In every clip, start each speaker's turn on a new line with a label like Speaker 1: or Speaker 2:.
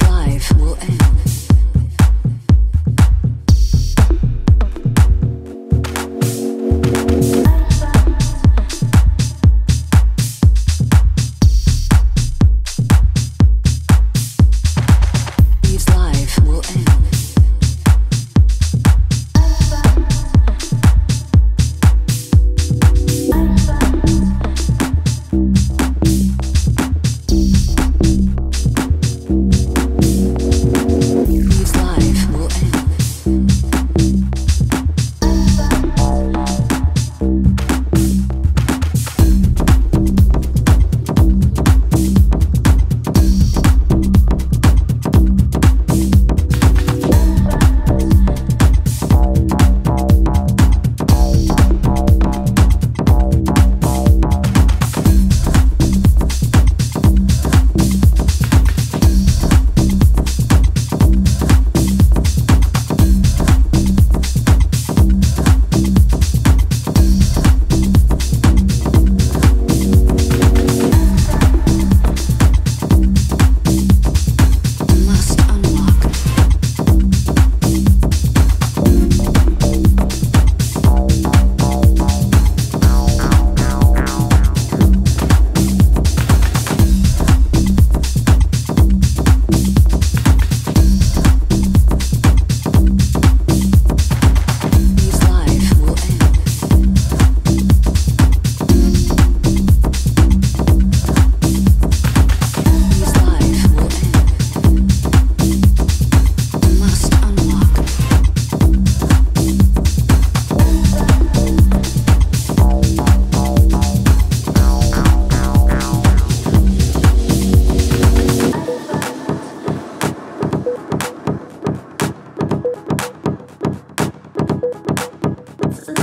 Speaker 1: life will end.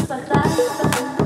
Speaker 1: पता है